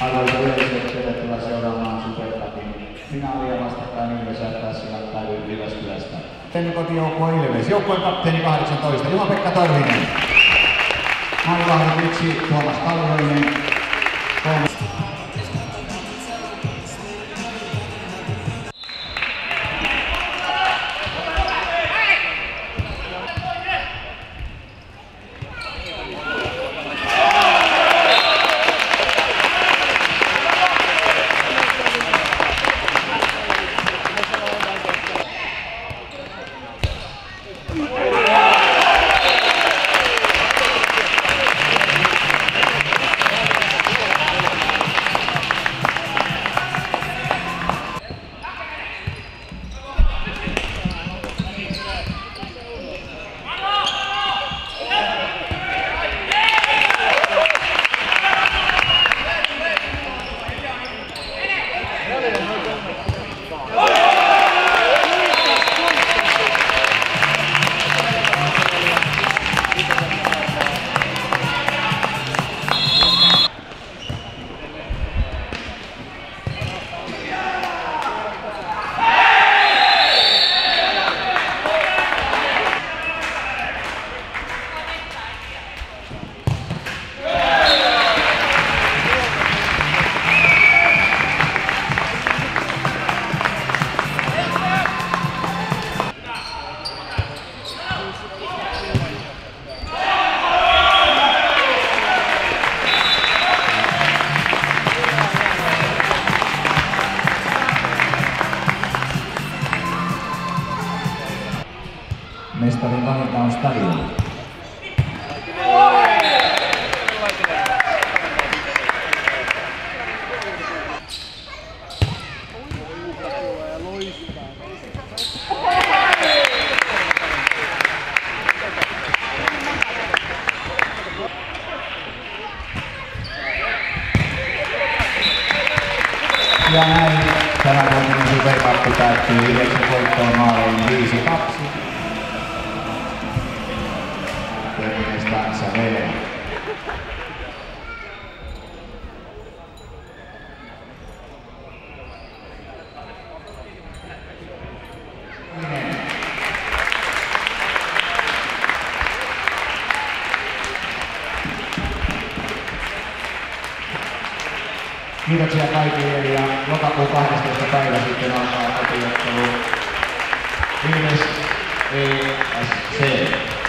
Arvoisa yleisö, tervetuloa seuraamaan Supercupin finaalia vastakkain Ilves Tassilan päivy Jyväskylästä. Kotijoukkue Ilves, joukkueen kapteeni 18, Juha-Pekka Torvinen. Maalivahdit yksi, Tuomas Kallioinen, kolme. Mestarin valinta on stadion. Ja näin tämä vuotinen Supercuppi päättyy Ilveksen voittoon maaliin 5-2. Tervenes kanssa vielä. Kiitoksia kaikille ja lokakuun 12. päivä sitten alkaa kotiottelu Ilves ESC.